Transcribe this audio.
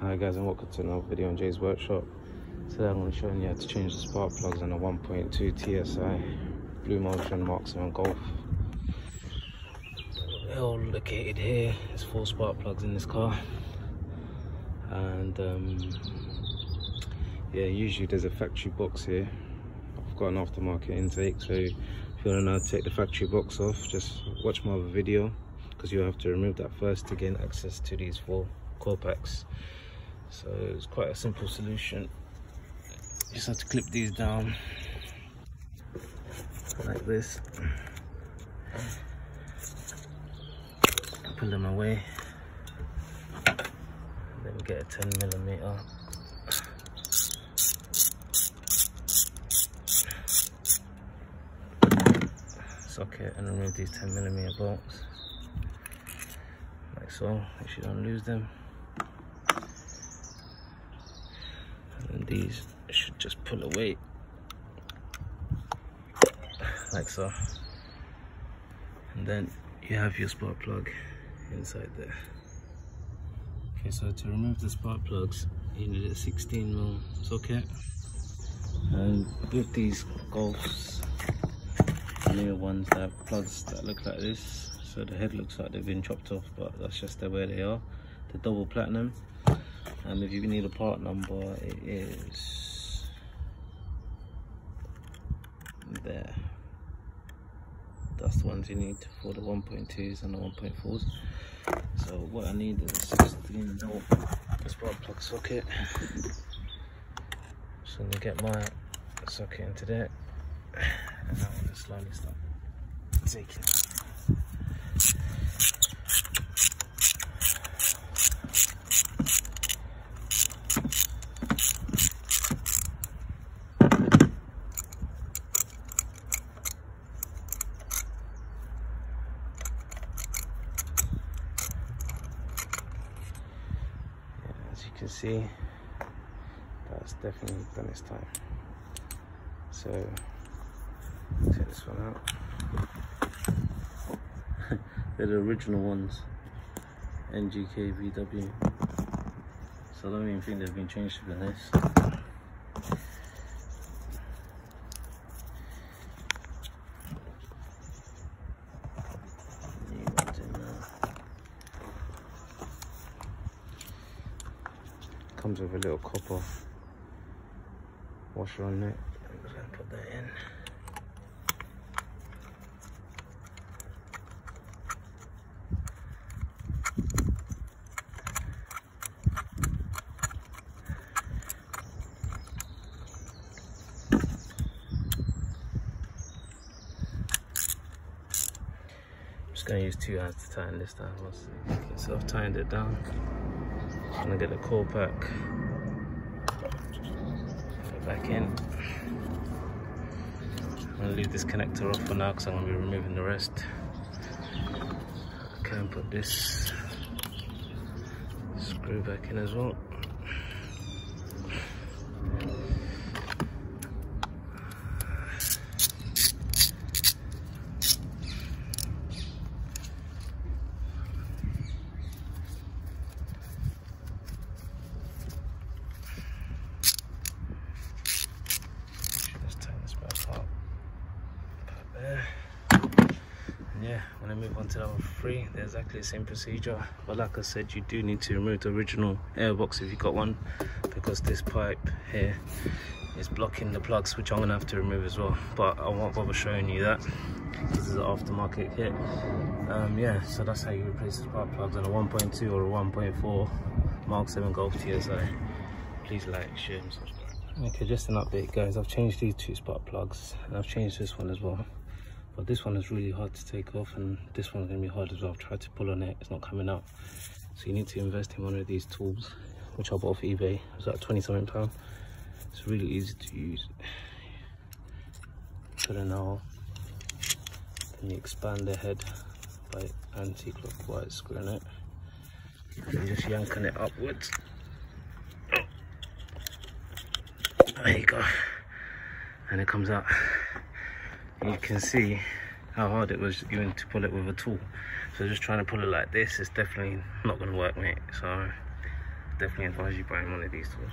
Hi guys and welcome to another video on Jay's Workshop. Today I'm going to show you how to change the spark plugs on a 1.2 TSI Blue Motion Mark 7 Golf. They're all located here. There's four spark plugs in this car. And um, yeah, usually there's a factory box here. I've got an aftermarket intake, so if you want to know how to take the factory box off, just watch my other video because you'll have to remove that first to gain access to these four coil packs so it's quite a simple solution. You just have to clip these down. Like this. Pull them away. Then get a 10 millimeter. Socket and remove these 10 millimeter bolts. Like so make sure you don't lose them and these should just pull away. Like so. And then you have your spark plug inside there. Okay so to remove the spark plugs you need a 16 mil socket. And with these golfs new ones that have plugs that look like this so the head looks like they've been chopped off but that's just the way they are. The double platinum and if you need a part number it is there. That's the ones you need for the 1.2s and the 1.4s so what I need is a 16 mil spark plug socket. So I'm gonna get my socket into there. And I want to slowly start taking as you can see. That's definitely done its time. So take this one out. They're the original ones. NGK VW so I don't even think they've been changed to be honest New ones in there. Comes with a little copper washer on it. I'm just gonna put that in. I'm just gonna use two hands to tighten this down. Once so I've tightened it down. I'm gonna get the coil pack. Back in. I'm gonna leave this connector off for now because I'm gonna be removing the rest. Okay, and put this screw back in as well. Just tighten this back up. Put there. And yeah, when I move on to number three, they're exactly the same procedure. But like I said, you do need to remove the original airbox if you got one, because this pipe here is blocking the plugs, which I'm gonna have to remove as well. But I won't bother showing you that. This is an aftermarket kit. Um, yeah, so that's how you replace the spark plugs on a 1.2 or a 1.4 Mark 7 Golf TSI. Please like, share, and subscribe. Okay, just an update guys. I've changed these two spark plugs and I've changed this one as well. But this one is really hard to take off and this one's gonna be hard as well. I've tried to pull on it, it's not coming out. So you need to invest in one of these tools, which I bought off eBay. It was like 20 something pound. It's really easy to use. Put it now. Then you expand the head by anti-clockwise screwing it. And just yanking it upwards. There you go. And it comes out. You can see how hard it was even to pull it with a tool. So just trying to pull it like this is definitely not going to work, mate. So definitely advise you buying one of these tools